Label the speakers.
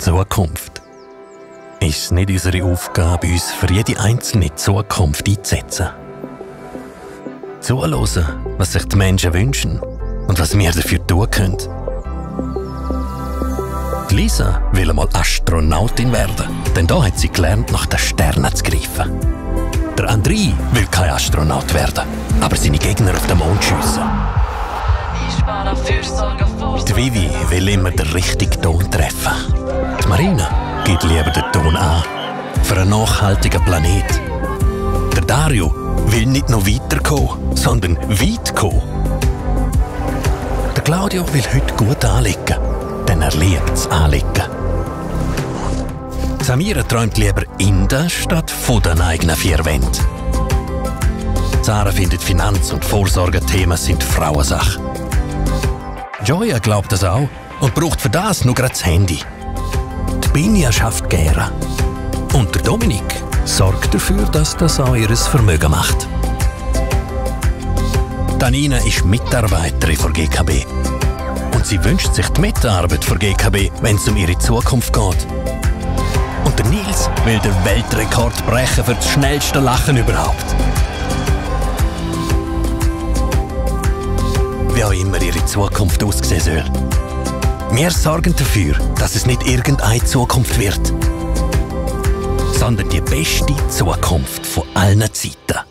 Speaker 1: Zukunft. Ist es nicht unsere Aufgabe, uns für jede einzelne Zukunft einzusetzen? Zuhören, was sich die Menschen wünschen und was wir dafür tun können. Die Lisa will einmal Astronautin werden, denn da hat sie gelernt, nach den Sternen zu greifen. Der André will kein Astronaut werden, aber seine Gegner auf den Mond schiessen. Die Vivi will immer den richtigen Ton treffen. Marina gibt lieber den Ton an. Für einen nachhaltigen Planet. Der Dario will nicht noch weiterkommen, sondern weit kommen. Der Claudio will heute gut anlegen, denn er liebt es anlegen. Samira träumt lieber in der Stadt von den eigenen vier Wänden. Sarah findet Finanz- und Vorsorgethemen sind Frauensache. Joya glaubt das auch und braucht für das nur gerade das Handy. Die Binja schafft gerne. Und der Dominik sorgt dafür, dass das auch ihr Vermögen macht. Danina ist Mitarbeiterin von GKB. Und sie wünscht sich die Mitarbeit für GKB, wenn es um ihre Zukunft geht. Und der Nils will den Weltrekord brechen für das schnellste Lachen überhaupt. Wie auch immer ihre Zukunft aussehen soll. Wir sorgen dafür, dass es nicht irgendeine Zukunft wird, sondern die beste Zukunft von allen Zeiten.